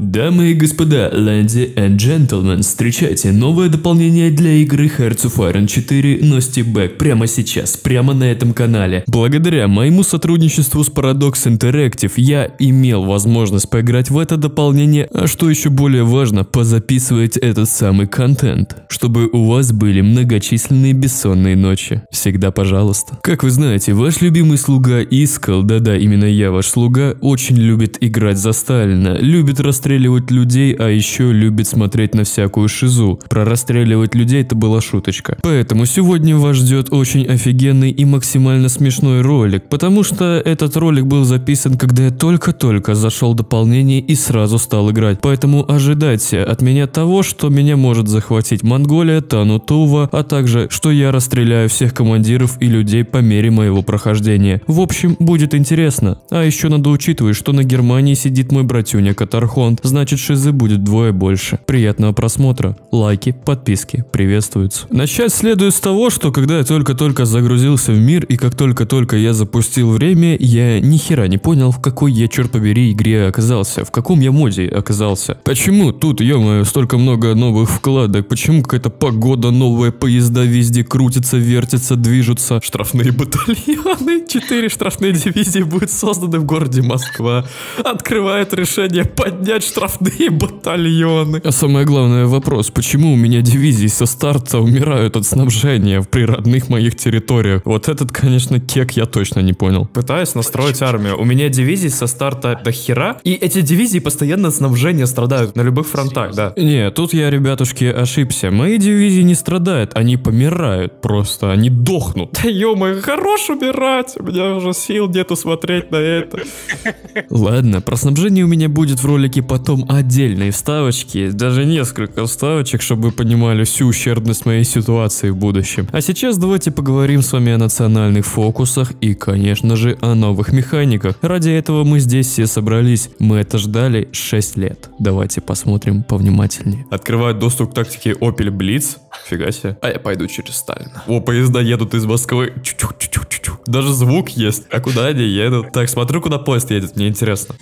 Дамы и господа, ladies and gentlemen, встречайте новое дополнение для игры Hearts of Iron 4 No Step Back прямо сейчас, прямо на этом канале. Благодаря моему сотрудничеству с Paradox Interactive я имел возможность поиграть в это дополнение, а что еще более важно, позаписывать этот самый контент, чтобы у вас были многочисленные бессонные ночи. Всегда пожалуйста. Как вы знаете, ваш любимый слуга Искал, да-да, именно я ваш слуга, очень любит играть за Сталина, любит расстрелять расстреливать людей, а еще любит смотреть на всякую шизу. Про расстреливать людей это была шуточка. Поэтому сегодня вас ждет очень офигенный и максимально смешной ролик, потому что этот ролик был записан, когда я только-только зашел дополнение и сразу стал играть. Поэтому ожидайте от меня того, что меня может захватить Монголия, Танутува, а также, что я расстреляю всех командиров и людей по мере моего прохождения. В общем, будет интересно. А еще надо учитывать, что на Германии сидит мой братюня Катархонт, значит шизы будет двое больше. Приятного просмотра. Лайки, подписки приветствуются. Начать следует с того, что когда я только-только загрузился в мир и как только-только я запустил время, я ни хера не понял, в какой я, черт побери, игре оказался, в каком я моде оказался. Почему тут, ё столько много новых вкладок, почему какая-то погода новая, поезда везде крутятся, вертятся, движутся. Штрафные батальоны, четыре штрафные дивизии будут созданы в городе Москва. Открывает решение поднять штрафные батальоны. А самое главное вопрос, почему у меня дивизии со старта умирают от снабжения при родных моих территориях? Вот этот, конечно, кек я точно не понял. Пытаюсь настроить армию. У меня дивизии со старта до хера, и эти дивизии постоянно от снабжения страдают на любых фронтах, да. Не, тут я, ребятушки, ошибся. Мои дивизии не страдают, они помирают просто, они дохнут. Да ё хорош умирать, у меня уже сил нету смотреть на это. Ладно, про снабжение у меня будет в ролике потом отдельные вставочки, даже несколько вставочек, чтобы вы понимали всю ущербность моей ситуации в будущем. А сейчас давайте поговорим с вами о национальных фокусах и, конечно же, о новых механиках. Ради этого мы здесь все собрались. Мы это ждали 6 лет. Давайте посмотрим повнимательнее. Открывает доступ к тактике Opel Blitz. Фига себе. А я пойду через Сталина. О, поезда едут из Москвы. Даже звук есть. А куда они едут? Так, смотрю, куда поезд едет, мне интересно.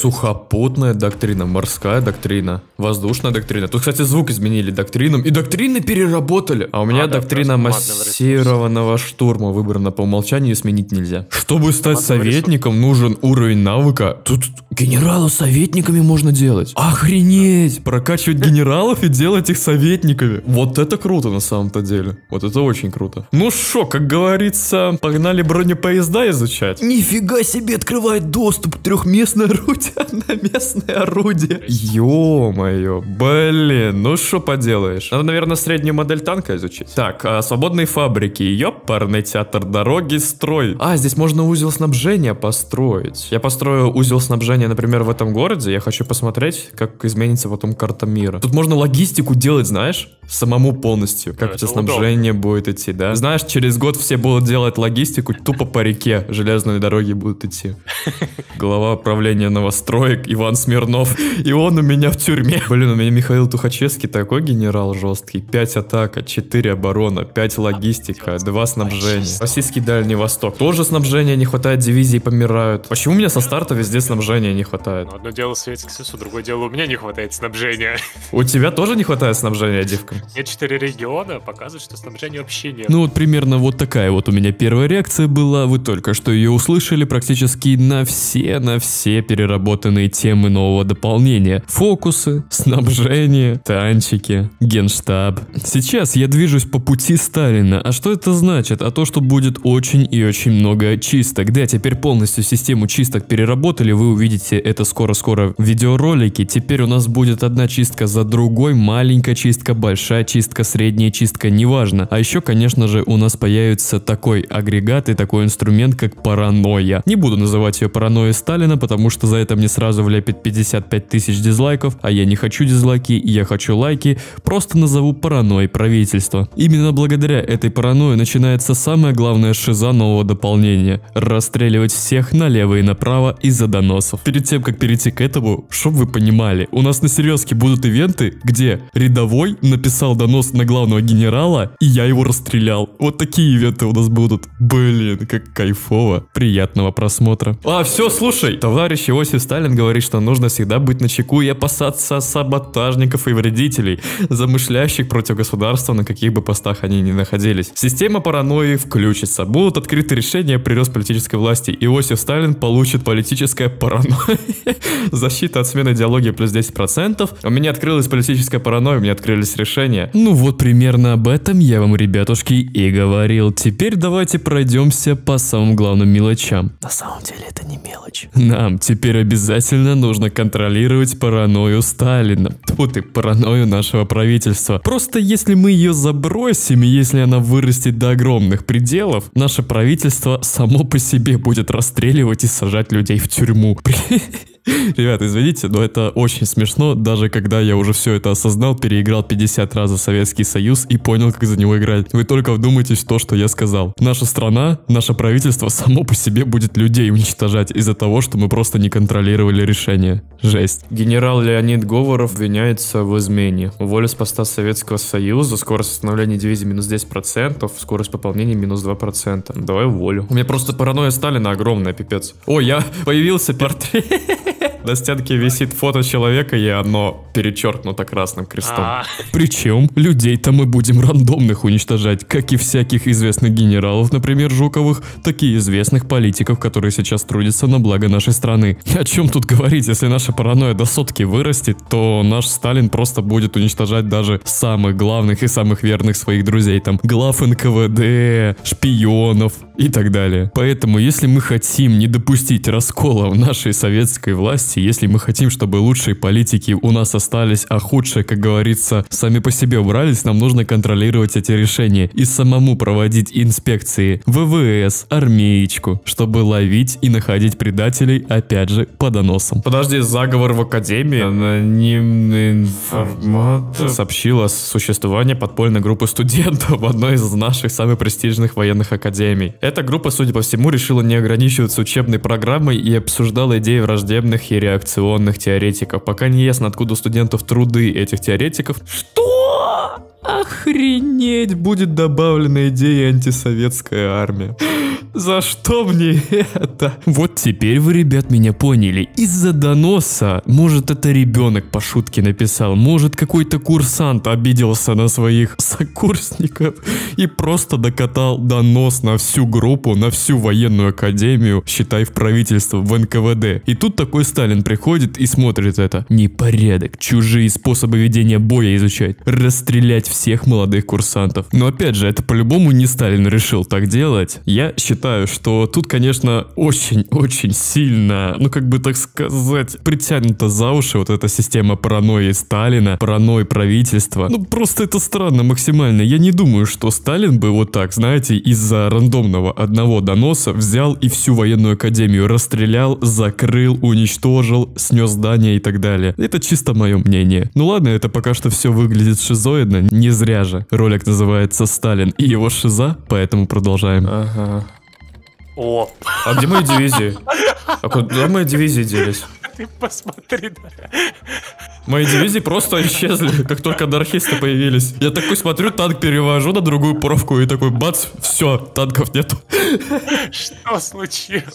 Сухопутная доктрина, морская доктрина, воздушная доктрина. Тут, кстати, звук изменили доктринам. И доктрины переработали. А у меня а, доктрина массированного штурма выбрана по умолчанию и сменить нельзя. Чтобы стать советником, нужен уровень навыка. Тут генералов советниками можно делать. Охренеть! Прокачивать генералов и делать их советниками. Вот это круто на самом-то деле. Вот это очень круто. Ну шо, как говорится, погнали бронепоезда изучать. Нифига себе открывает доступ к трехместной орудие на местное орудие. Ё-моё, блин, ну что поделаешь. Надо, наверное, среднюю модель танка изучить. Так, а свободные фабрики, ёпарный театр дороги, строй. А, здесь можно узел снабжения построить. Я построю узел снабжения, например, в этом городе. Я хочу посмотреть, как изменится потом карта мира. Тут можно логистику делать, знаешь, самому полностью. Как у тебя снабжение удобно. будет идти, да? Знаешь, через год все будут делать логистику тупо по реке. Железные дороги будут идти. Глава управления новостей новостроек Иван Смирнов. И он у меня в тюрьме. Блин, у меня Михаил Тухачевский такой генерал жесткий. 5 атака, 4 оборона, 5 логистика, 2 снабжения. Российский Дальний Восток. Тоже снабжения не хватает, дивизии помирают. Почему у меня со старта везде снабжения не хватает? Одно дело Советский Союз, а другое дело у меня не хватает снабжения. У тебя тоже не хватает снабжения, девка? Мне 4 региона показывают, что снабжения вообще нет. Ну вот примерно вот такая вот у меня первая реакция была. Вы только что ее услышали практически на все, на все переработки проработанные темы нового дополнения. Фокусы, снабжение, танчики, генштаб. Сейчас я движусь по пути Сталина. А что это значит? А то, что будет очень и очень много чисток. Да, теперь полностью систему чисток переработали, вы увидите это скоро-скоро в видеоролике. Теперь у нас будет одна чистка за другой, маленькая чистка, большая чистка, средняя чистка, неважно. А еще, конечно же, у нас появится такой агрегат и такой инструмент, как паранойя. Не буду называть ее паранойей Сталина, потому что за это мне сразу влепит 55 тысяч дизлайков, а я не хочу дизлайки, я хочу лайки, просто назову паранойей правительства. Именно благодаря этой паранойи начинается самая главная шиза нового дополнения – расстреливать всех налево и направо из-за доносов. Перед тем, как перейти к этому, чтоб вы понимали, у нас на серьезке будут ивенты, где рядовой написал донос на главного генерала, и я его расстрелял. Вот такие ивенты у нас будут. Блин, как кайфово. Приятного просмотра. А, все, слушай, товарищ Иосиф Сталин говорит, что нужно всегда быть на чеку и опасаться саботажников и вредителей, замышляющих против государства, на каких бы постах они ни находились. Система паранойи включится. Будут открыты решения при политической власти. Иосиф Сталин получит политическое паранойя. Защита от смены идеологии плюс 10%. У меня открылась политическая паранойя, у меня открылись решения. Ну вот примерно об этом я вам, ребятушки, и говорил. Теперь давайте пройдемся по самым главным мелочам. На самом деле это не мелочь. Нам теперь обязательно нужно контролировать паранойю Сталина. Тут и паранойю нашего правительства. Просто если мы ее забросим, и если она вырастет до огромных пределов, наше правительство само по себе будет расстреливать и сажать людей в тюрьму. Ребята, извините, но это очень смешно, даже когда я уже все это осознал, переиграл 50 раз в Советский Союз и понял, как за него играть. Вы только вдумайтесь в то, что я сказал. Наша страна, наше правительство само по себе будет людей уничтожать из-за того, что мы просто не контролировали решения. Жесть. Генерал Леонид Говоров обвиняется в измене. Уволен с поста Советского Союза, скорость восстановления дивизии минус 10%, скорость пополнения минус 2%. Давай уволю. У меня просто паранойя Сталина огромная, пипец. О, я появился портрет. На стенке висит фото человека, и оно перечеркнуто красным крестом. А, Причем людей-то мы будем рандомных уничтожать, как и всяких известных генералов, например, Жуковых, так и известных политиков, которые сейчас трудятся на благо нашей страны. О чем тут говорить, если наша паранойя до сотки вырастет, то наш Сталин просто будет уничтожать даже самых главных и самых верных своих друзей, там, глав НКВД, шпионов и так далее. Поэтому, если мы хотим не допустить раскола в нашей советской власти, если мы хотим, чтобы лучшие политики у нас остались, а худшие, как говорится, сами по себе убрались, нам нужно контролировать эти решения и самому проводить инспекции ВВС, армеечку, чтобы ловить и находить предателей, опять же, по доносам. Подожди, заговор в Академии? Анонимный информатор сообщил о существовании подпольной группы студентов в одной из наших самых престижных военных академий. Эта группа, судя по всему, решила не ограничиваться учебной программой и обсуждала идеи враждебных и реакционных теоретиков. Пока не ясно, откуда у студентов труды этих теоретиков. Что? Охренеть, будет добавлена идея антисоветская армия. За что мне это? Вот теперь вы, ребят, меня поняли. Из-за доноса, может это ребенок по шутке написал, может какой-то курсант обиделся на своих сокурсников и просто докатал донос на всю группу, на всю военную академию, считай в правительство, в НКВД. И тут такой Сталин приходит и смотрит это. Непорядок, чужие способы ведения боя изучать, расстрелять всех молодых курсантов. Но опять же, это по-любому не Сталин решил так делать. Я считаю, что тут, конечно, очень-очень сильно, ну как бы так сказать, притянута за уши вот эта система паранойи Сталина, паранойи правительства. Ну просто это странно максимально. Я не думаю, что Сталин бы вот так, знаете, из-за рандомного одного доноса взял и всю военную академию расстрелял, закрыл, уничтожил, снес здание и так далее. Это чисто мое мнение. Ну ладно, это пока что все выглядит шизоидно, не зря же. Ролик называется «Сталин и его шиза», поэтому продолжаем. Ага. О, А где мои дивизии? А куда мои дивизии делись? ты посмотри, да. Мои дивизии просто исчезли, как только анархисты появились. Я такой смотрю, танк перевожу на другую поровку и такой бац, все, танков нету. Что случилось?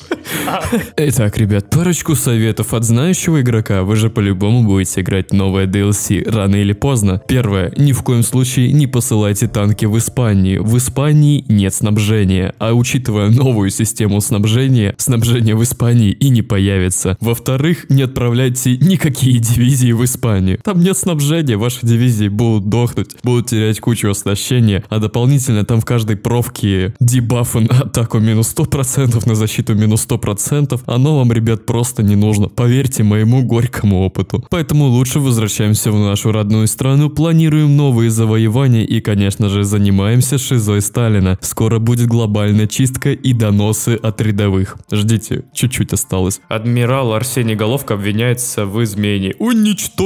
Итак, ребят, парочку советов от знающего игрока. Вы же по-любому будете играть новое DLC рано или поздно. Первое. Ни в коем случае не посылайте танки в Испанию. В Испании нет снабжения. А учитывая новую систему снабжения, снабжение в Испании и не появится. Во-вторых, не отправляйте никакие дивизии в Испанию Испанию. Там нет снабжения, ваши дивизии будут дохнуть, будут терять кучу оснащения, а дополнительно там в каждой провке дебафы на атаку минус 100%, на защиту минус 100%. Оно вам, ребят, просто не нужно. Поверьте моему горькому опыту. Поэтому лучше возвращаемся в нашу родную страну, планируем новые завоевания и, конечно же, занимаемся шизой Сталина. Скоро будет глобальная чистка и доносы от рядовых. Ждите, чуть-чуть осталось. Адмирал Арсений Головка обвиняется в измене.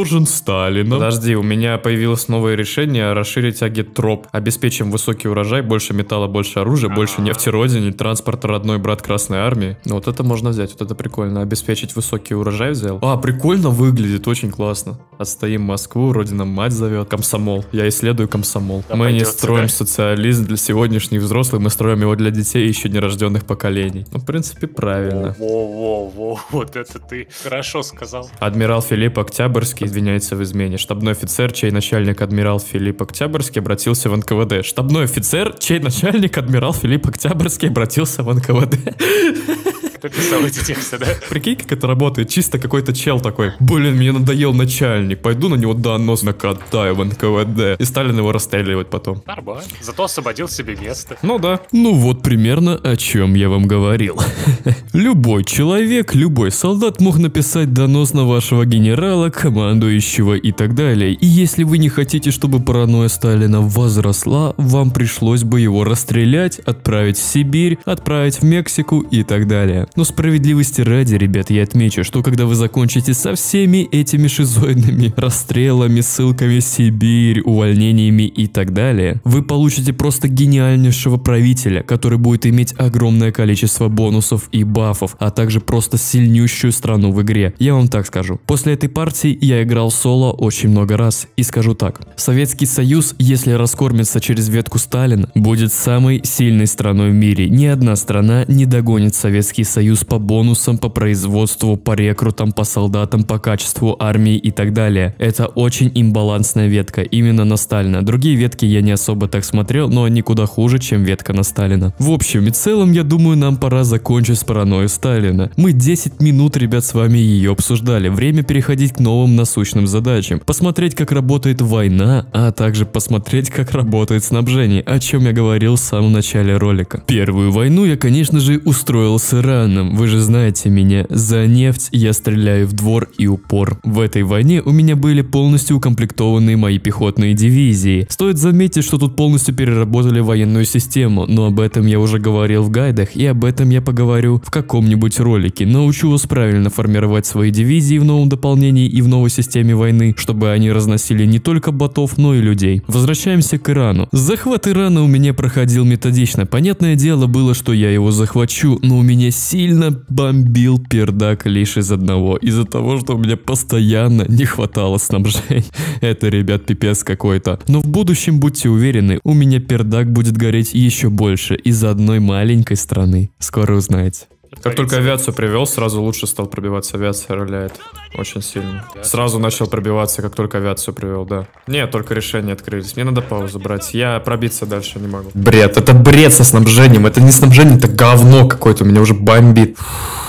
Уничтожен Сталином. Подожди, у меня появилось новое решение расширить агитроп. Обеспечим высокий урожай, больше металла, больше оружия, больше нефти родине, транспорта родной брат Красной Армии. Ну вот это можно взять, вот это прикольно. Обеспечить высокий урожай взял. А, прикольно выглядит, очень классно. Отстоим Москву, родина мать зовет. Комсомол. Я исследую комсомол. Да мы не строим сюда. социализм для сегодняшних взрослых, мы строим его для детей еще нерожденных поколений. Ну, в принципе, правильно. Во-во-во, вот это ты хорошо сказал. Адмирал Филипп Октябрьский извиняется в измене. Штабной офицер, чей начальник адмирал Филипп Октябрьский обратился в НКВД. Штабной офицер, чей начальник адмирал Филипп Октябрьский обратился в НКВД. Кто писал эти тексты, да? Прикинь, как это работает. Чисто какой-то чел такой. Блин, мне надоел начальник. Пойду на него донос накатаю в НКВД. И Сталин его расстреливает потом. Нормально. Зато освободил себе место. Ну да. Ну вот примерно о чем я вам говорил. Любой человек, любой солдат мог написать донос на вашего генерала, командующего и так далее. И если вы не хотите, чтобы паранойя Сталина возросла, вам пришлось бы его расстрелять, отправить в Сибирь, отправить в Мексику и так далее. Но справедливости ради, ребят, я отмечу, что когда вы закончите со всеми этими шизоидными расстрелами, ссылками в Сибирь, увольнениями и так далее, вы получите просто гениальнейшего правителя, который будет иметь огромное количество бонусов и бафов, а также просто сильнющую страну в игре. Я вам так скажу. После этой партии я играл соло очень много раз. И скажу так. Советский Союз, если раскормится через ветку Сталина, будет самой сильной страной в мире. Ни одна страна не догонит Советский Союз по бонусам, по производству, по рекрутам, по солдатам, по качеству армии и так далее. Это очень имбалансная ветка, именно на Сталина. Другие ветки я не особо так смотрел, но они куда хуже, чем ветка на Сталина. В общем и целом, я думаю, нам пора закончить с паранойей Сталина. Мы 10 минут, ребят, с вами ее обсуждали. Время переходить к новым насущным задачам. Посмотреть, как работает война, а также посмотреть, как работает снабжение, о чем я говорил в самом начале ролика. Первую войну я, конечно же, устроил с Ираном. Вы же знаете меня. За нефть я стреляю в двор и упор. В этой войне у меня были полностью укомплектованные мои пехотные дивизии. Стоит заметить, что тут полностью переработали военную систему, но об этом я уже говорил в гайдах, и об этом я поговорю в каком-нибудь ролике. Научу вас правильно формировать свои дивизии в новом дополнении и в новой системе войны, чтобы они разносили не только ботов, но и людей. Возвращаемся к Ирану. Захват Ирана у меня проходил методично. Понятное дело было, что я его захвачу, но у меня сильно бомбил пердак лишь из одного. Из-за того, что у меня постоянно не хватало снабжения. Это, ребят, пипец какой-то. Но в будущем, будьте уверены, у меня пердак будет гореть еще больше из-за одной маленькой страны. Скоро узнаете. Как только авиацию привел, сразу лучше стал пробиваться. Авиация роляет очень сильно. Сразу начал пробиваться, как только авиацию привел, да. Нет, только решения открылись. Мне надо паузу брать. Я пробиться дальше не могу. Бред, это бред со снабжением. Это не снабжение, это говно какое-то. Меня уже бомбит. Нам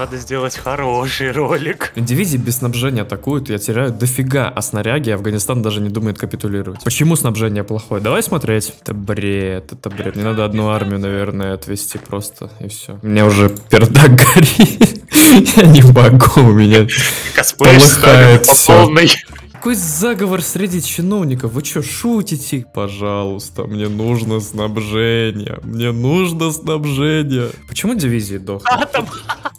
надо сделать хороший ролик. Дивизии без снабжения атакуют, я теряю дофига, а снаряги Афганистан даже не думает капитулировать. Почему снабжение плохое? Давай смотреть. Это бред, это бред. Мне надо одну армию, наверное, отвести просто, и все. У меня уже пердак горит. Я не могу, у меня... Полыхает полной. Какой заговор среди чиновников? Вы что, шутите? Пожалуйста, мне нужно снабжение. Мне нужно снабжение. Почему дивизии дохнут?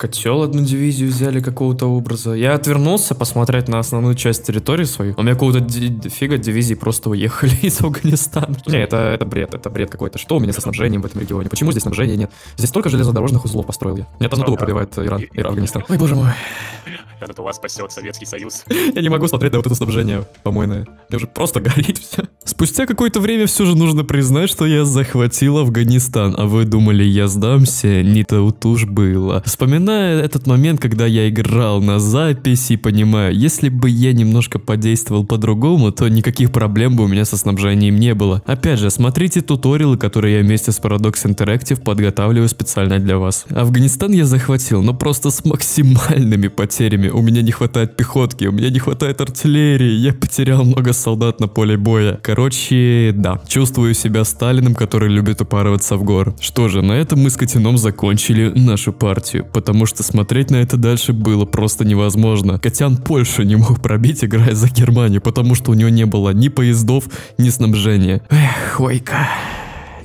Котел одну дивизию взяли какого-то образа. Я отвернулся посмотреть на основную часть территории свою. У меня какого-то ди- фига дивизии просто уехали из Афганистана. Не, это, это бред, это бред какой-то. Что у меня со снабжением в этом регионе? Почему здесь снабжения нет? Здесь столько железнодорожных узлов построил я. Меня познатого пробивает Иран, Иран, Афганистан. Ой, боже мой. Этот у вас спасет Советский Союз. Я не могу смотреть на вот это снабжение помойное. Мне уже просто горит все. Спустя какое-то время все же нужно признать, что я захватил Афганистан. А вы думали, я сдамся? Не тут уж было. Вспоминая вспоминаю этот момент, когда я играл на записи понимаю, если бы я немножко подействовал по-другому, то никаких проблем бы у меня со снабжением не было. Опять же, смотрите туториалы, которые я вместе с Paradox Interactive подготавливаю специально для вас. Афганистан я захватил, но просто с максимальными потерями. У меня не хватает пехотки, у меня не хватает артиллерии, я потерял много солдат на поле боя. Короче, да, чувствую себя Сталиным, который любит упарываться в гор. Что же, на этом мы с Котином закончили нашу партию, потому что смотреть на это дальше было просто невозможно. Котян Польшу не мог пробить, играя за Германию, потому что у него не было ни поездов, ни снабжения. Эх, Ойка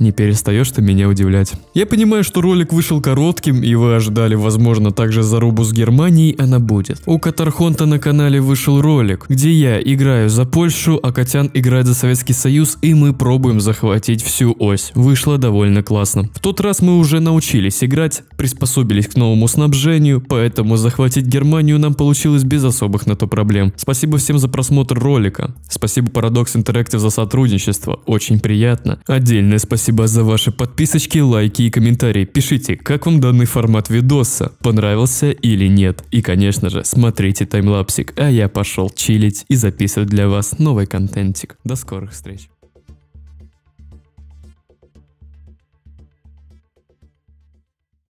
не перестаешь ты меня удивлять. Я понимаю, что ролик вышел коротким, и вы ожидали, возможно, также зарубу с Германией, она будет. У Катархонта на канале вышел ролик, где я играю за Польшу, а Котян играет за Советский Союз, и мы пробуем захватить всю ось. Вышло довольно классно. В тот раз мы уже научились играть, приспособились к новому снабжению, поэтому захватить Германию нам получилось без особых на то проблем. Спасибо всем за просмотр ролика. Спасибо Paradox Interactive за сотрудничество, очень приятно. Отдельное спасибо Спасибо за ваши подписочки, лайки и комментарии. Пишите, как вам данный формат видоса, понравился или нет. И конечно же, смотрите таймлапсик, а я пошел чилить и записывать для вас новый контентик. До скорых встреч.